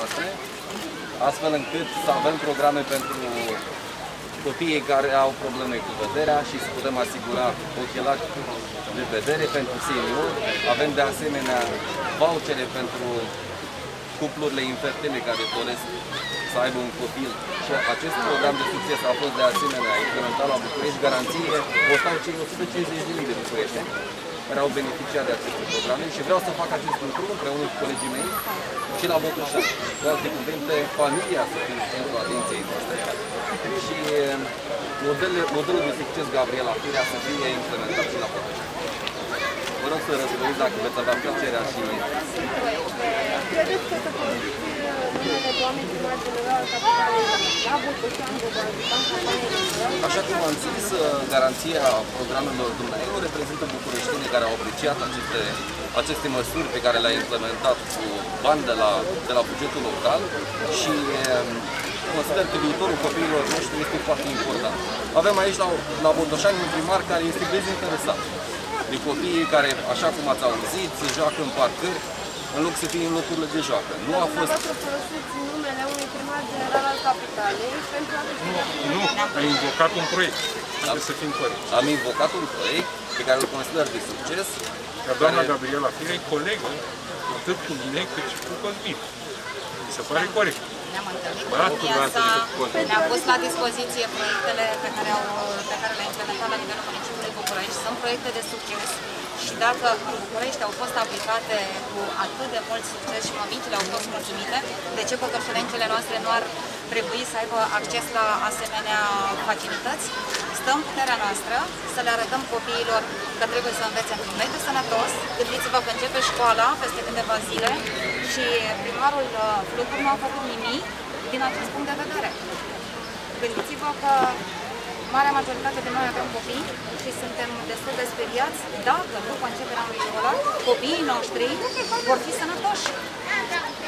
noastre, astfel încât să avem programe pentru copiii care au probleme cu vederea și să putem asigura ochelari de vedere pentru seniori. Avem de asemenea vouchere pentru cuplurile infertile care doresc să aibă un copil. Și acest program de succes a fost de asemenea implementat la București, garanție costau cei 150.000 de bucurești care au beneficiat de aceste programe și vreau să fac acest lucru împreună cu colegii mei și la Botoșani. Cu alte cuvinte, familia să fie în centrul atenției noastre și modelul, modelul de succes Gabriela Firea să fie implementat și la Botoșani. Vă rog să răspundeți dacă veți avea plăcerea și... Credeți că să folosiți numele doamnei primar general capitalei la Botoșani vă va ajuta în campania electorală? Așa cum am zis, garanția programelor dumneavoastră reprezintă bucureștinii care au apreciat aceste, aceste măsuri pe care le-a implementat cu bani de la, de la bugetul local și em, consider că viitorul copiilor noștri este foarte important. Avem aici la, la Botoșani un primar care este dezinteresat de copiii care, așa cum ați auzit, se joacă în parcări în loc să fie în locurile de joacă. Nu a fost Să folosiți numele unui primar general al capitalei pentru a câștiga Nu, ai invocat un proiect. Trebuie să fim corecți. am invocat un proiect pe care îl consider de succes. Ca doamna care- Gabriela Fire e colegă atât cu mine cât și cu Cosmin. Mi se pare corect. Ne-am întâlnit cu Băiatul domnia dumneavoastră sa, de școală. ne-a pus la dispoziție proiectele pe care, au, pe care le-a implementat la nivelul municipiului București. Sunt proiecte de succes și dacă în București au fost aplicate cu atât de mult succes și mămicile au fost mulțumite, de ce păcășulencele noastre nu ar trebui să aibă acces la asemenea facilități? Stă în puterea noastră să le arătăm copiilor că trebuie să învețe într-un mediu sănătos. Gândiți-vă că începe școala peste câteva zile și primarul uh, Flutur nu a făcut nimic din acest punct de vedere. Gândiți-vă că marea majoritate de noi avem copii și suntem destul de speriați dacă după începerea anului școlar copiii noștri vor fi sănătoși.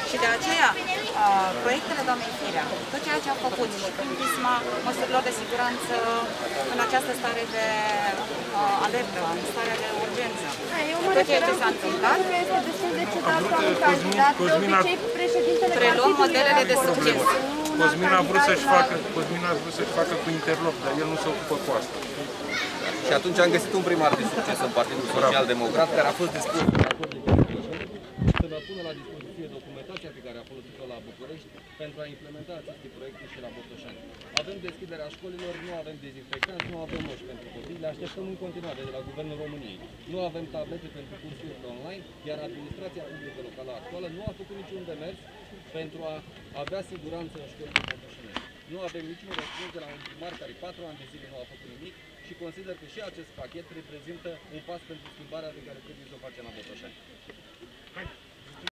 Și de aceea, uh, proiectele doamnei Firea, tot ceea ce au făcut și prin prisma măsurilor de siguranță în această stare de uh, alertă, în starea de urgență, Eu mă tot ceea ce referam s-a puțin întâmplat, că este destul de ciudat vrut, ca un Cosmin- candidat. De Cosmin a- obicei, președintele Preluăm partidului modelele era de acolo. succes. Un Cosmin a vrut să-și candidat facă, la- Cosmin a vrut să-și facă cu interlop, dar el nu se ocupă cu asta. Și atunci am găsit un primar de succes în Partidul Social Democrat care a fost dispus de acord de Education să vă pună la dispoziție documentația pe care a folosit-o la București pentru a implementa aceste proiecte și la Botoșani. Avem deschiderea școlilor, nu avem dezinfectanți, nu avem moși pentru copii, le așteptăm în continuare de la Guvernul României. Nu avem tablete pentru cursurile online, iar administrația publică locală actuală nu a făcut niciun demers pentru a avea siguranță în școlile Botoșani. Nu avem niciun răspuns de la un primar care patru ani de zile nu a făcut nimic și consider că și acest pachet reprezintă un pas pentru schimbarea pe care trebuie să o facem la Botoșani.